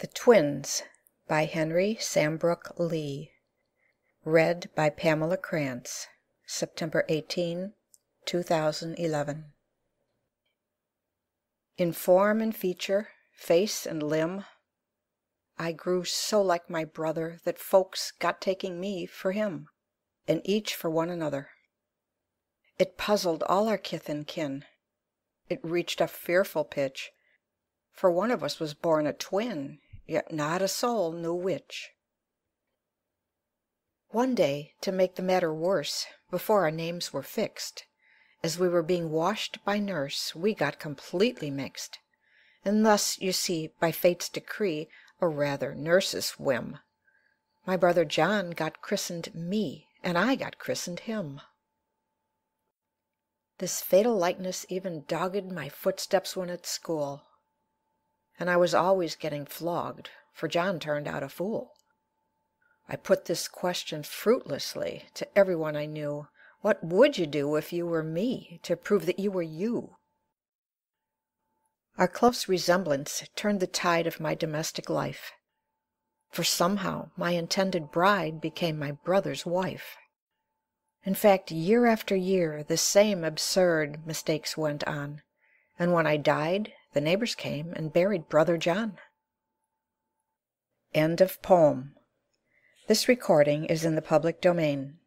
THE TWINS by Henry Sambrooke Leigh. Read by Pamela Krantz September 18, 2011 In form and feature, face and limb, I grew so like my brother That folks got taking me for him, And each for one another. It puzzled all our kith and kin; It reached a fearful pitch, For one of us was born a twin yet not a soul knew which. One day, to make the matter worse, before our names were fixed, As we were being washed by nurse, we got completely mixed; And thus, you see, by fate's decree, or rather nurse's whim, My brother John got christened me, and I got christened him. This fatal likeness even dogged my footsteps when at school and I was always getting flogged, for John turned out a fool. I put this question fruitlessly to every one I knew: What would you do if you were me, to prove that you were you? Our close resemblance turned the tide of my domestic life, for somehow my intended bride became my brother's wife. In fact, year after year the same absurd mistakes went on, and when I died the neighbors came and buried brother John. End of poem. This recording is in the public domain.